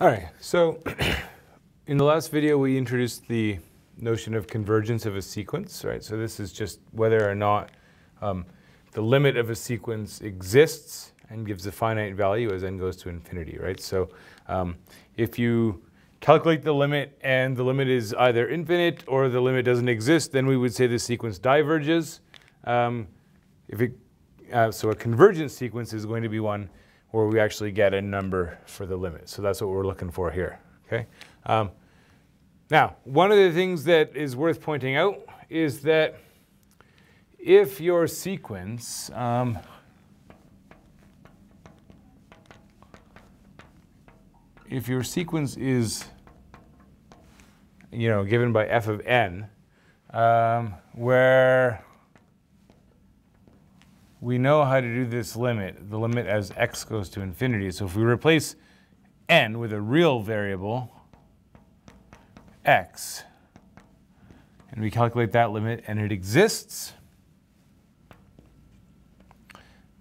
All right, so in the last video we introduced the notion of convergence of a sequence, right? So this is just whether or not um, the limit of a sequence exists and gives a finite value as n goes to infinity, right? So um, if you calculate the limit and the limit is either infinite or the limit doesn't exist, then we would say the sequence diverges. Um, if it, uh, so a convergent sequence is going to be one where we actually get a number for the limit. So that's what we're looking for here, okay? Um, now, one of the things that is worth pointing out is that if your sequence, um, if your sequence is, you know, given by f of n, um, where we know how to do this limit, the limit as x goes to infinity. So if we replace n with a real variable, x, and we calculate that limit and it exists,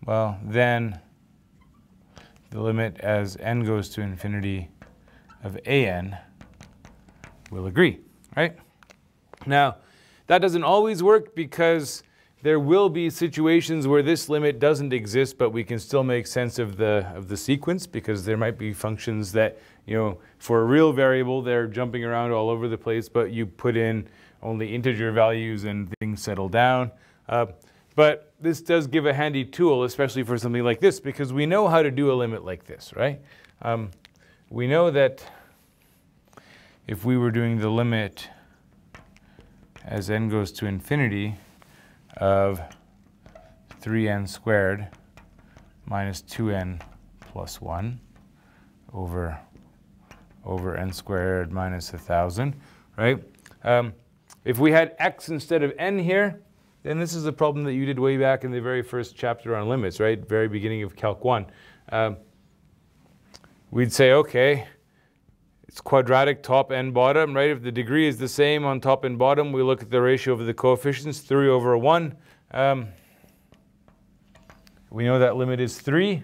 well, then the limit as n goes to infinity of an will agree, right? Now, that doesn't always work because there will be situations where this limit doesn't exist, but we can still make sense of the, of the sequence because there might be functions that, you know, for a real variable, they're jumping around all over the place, but you put in only integer values and things settle down. Uh, but this does give a handy tool, especially for something like this, because we know how to do a limit like this, right? Um, we know that if we were doing the limit as n goes to infinity, of 3n squared minus 2n plus 1 over, over n squared minus 1,000, right? Um, if we had x instead of n here, then this is a problem that you did way back in the very first chapter on limits, right? Very beginning of Calc 1. Um, we'd say, okay, quadratic top and bottom, right? If the degree is the same on top and bottom, we look at the ratio of the coefficients, 3 over 1. Um, we know that limit is 3.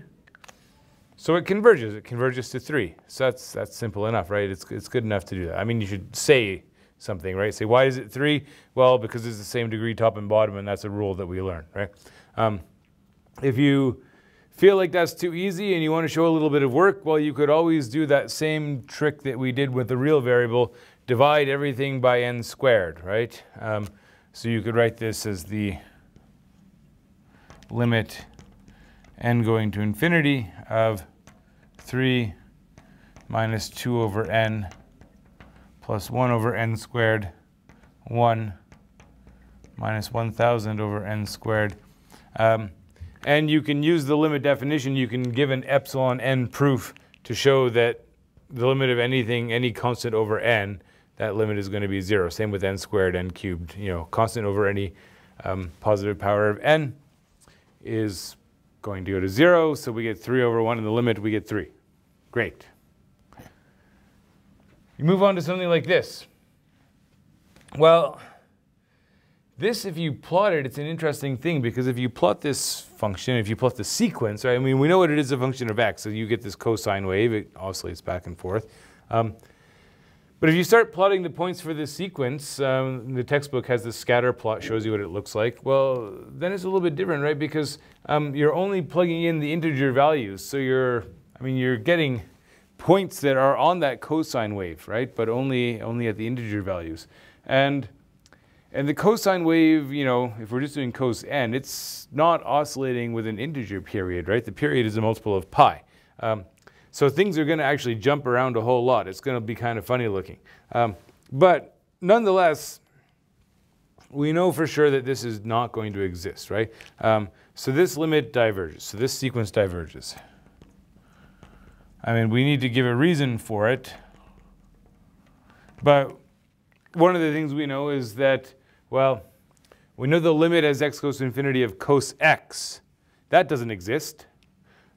So it converges. It converges to 3. So that's, that's simple enough, right? It's, it's good enough to do that. I mean, you should say something, right? Say, why is it 3? Well, because it's the same degree top and bottom, and that's a rule that we learn, right? Um, if you feel like that's too easy and you want to show a little bit of work, well, you could always do that same trick that we did with the real variable, divide everything by n squared, right? Um, so you could write this as the limit n going to infinity of 3 minus 2 over n plus 1 over n squared, 1 minus 1,000 over n squared. Um, and you can use the limit definition. You can give an epsilon n proof to show that the limit of anything, any constant over n, that limit is going to be zero. Same with n squared, n cubed. You know, constant over any um, positive power of n is going to go to zero. So we get 3 over 1 in the limit, we get 3. Great. You move on to something like this. Well, this, if you plot it, it's an interesting thing because if you plot this function, if you plot the sequence, right, I mean, we know what it is a function of x, so you get this cosine wave, it oscillates back and forth. Um, but if you start plotting the points for this sequence, um, the textbook has this scatter plot, shows you what it looks like. Well, then it's a little bit different, right? Because um, you're only plugging in the integer values. So you're, I mean, you're getting points that are on that cosine wave, right? But only, only at the integer values. And and the cosine wave, you know, if we're just doing cos n, it's not oscillating with an integer period, right? The period is a multiple of pi. Um, so things are going to actually jump around a whole lot. It's going to be kind of funny looking. Um, but nonetheless, we know for sure that this is not going to exist, right? Um, so this limit diverges. So this sequence diverges. I mean, we need to give a reason for it. But one of the things we know is that well, we know the limit as x goes to infinity of cos x. That doesn't exist,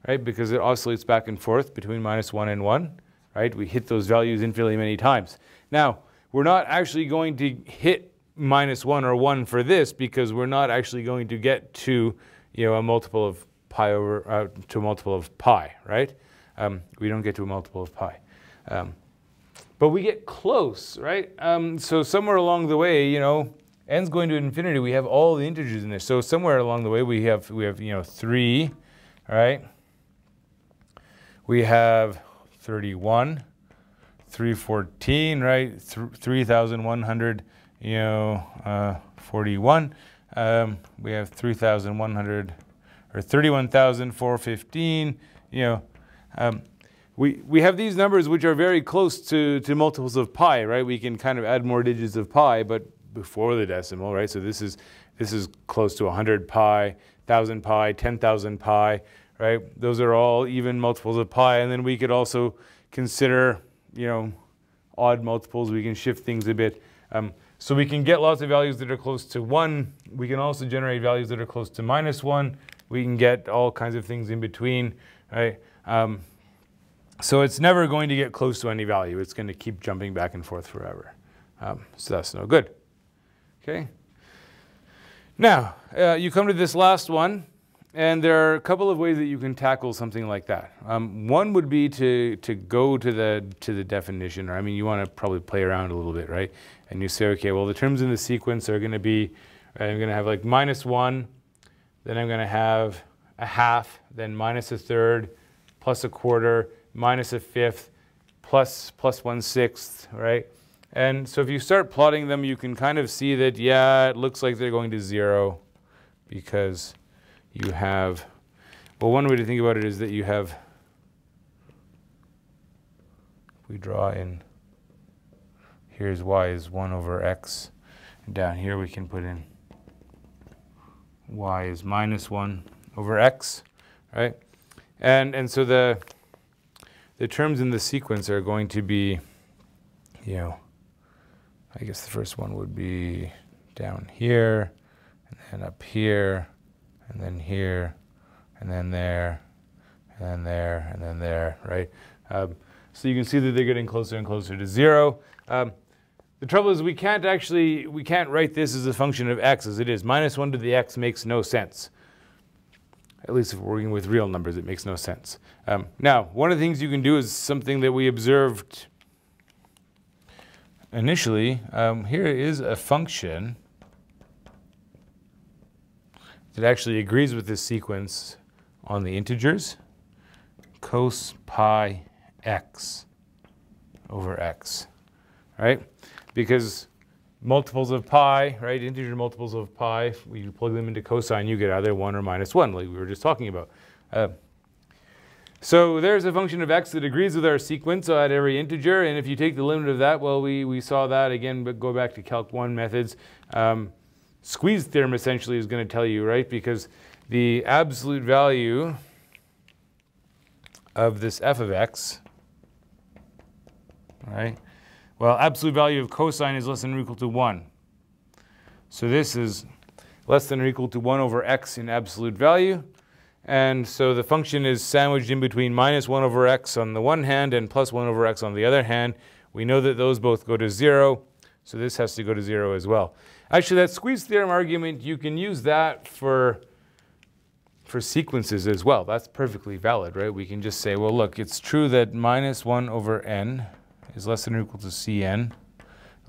right? Because it oscillates back and forth between minus 1 and 1, right? We hit those values infinitely many times. Now, we're not actually going to hit minus 1 or 1 for this because we're not actually going to get to, you know, a multiple of pi over, uh, to a multiple of pi, right? Um, we don't get to a multiple of pi. Um, but we get close, right? Um, so somewhere along the way, you know, n's going to infinity. We have all the integers in there. So somewhere along the way, we have we have you know three, right? We have 31, 314, right? 3,100, you know, uh, 41. Um, we have 3,100 or 31,415, you know. Um, we, we have these numbers which are very close to, to multiples of pi, right? We can kind of add more digits of pi, but before the decimal, right? So this is, this is close to 100 pi, 1,000 pi, 10,000 pi, right? Those are all even multiples of pi. And then we could also consider, you know, odd multiples. We can shift things a bit. Um, so we can get lots of values that are close to 1. We can also generate values that are close to minus 1. We can get all kinds of things in between, right? Um, so it's never going to get close to any value. It's going to keep jumping back and forth forever. Um, so that's no good. Okay. Now, uh, you come to this last one, and there are a couple of ways that you can tackle something like that. Um, one would be to, to go to the, to the definition, or I mean, you want to probably play around a little bit, right? And you say, okay, well, the terms in the sequence are going to be, I'm going to have like minus 1, then I'm going to have a half, then minus a third, plus a quarter, minus a fifth, plus, plus one sixth, right? And so if you start plotting them, you can kind of see that, yeah, it looks like they're going to zero because you have, well, one way to think about it is that you have, we draw in, here's y is 1 over x. And down here we can put in y is minus 1 over x, right? And, and so the, the terms in the sequence are going to be, you know, I guess the first one would be down here, and then up here, and then here, and then there, and then there, and then there, right? Um, so you can see that they're getting closer and closer to zero. Um, the trouble is we can't actually, we can't write this as a function of x as it is. Minus 1 to the x makes no sense. At least if we're working with real numbers, it makes no sense. Um, now, one of the things you can do is something that we observed initially. Um, here is a function that actually agrees with this sequence on the integers. Cos pi x over x, right? Because multiples of pi, right? Integer multiples of pi, we plug them into cosine, you get either 1 or minus 1, like we were just talking about. Uh, so there's a function of x that agrees with our sequence at every integer, and if you take the limit of that, well, we, we saw that again, but go back to Calc 1 methods. Um, squeeze theorem essentially is going to tell you, right? Because the absolute value of this f of x, right? Well, absolute value of cosine is less than or equal to 1. So this is less than or equal to 1 over x in absolute value. And so the function is sandwiched in between minus 1 over x on the one hand and plus 1 over x on the other hand. We know that those both go to 0, so this has to go to 0 as well. Actually, that squeeze theorem argument, you can use that for, for sequences as well. That's perfectly valid, right? We can just say, well, look, it's true that minus 1 over n is less than or equal to Cn,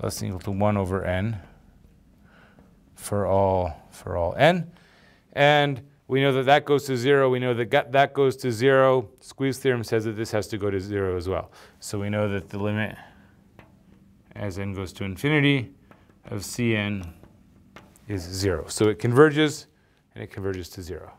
less than or equal to 1 over n for all, for all n. And we know that that goes to 0. We know that that goes to 0. Squeeze theorem says that this has to go to 0 as well. So we know that the limit as n goes to infinity of Cn is 0. So it converges, and it converges to 0.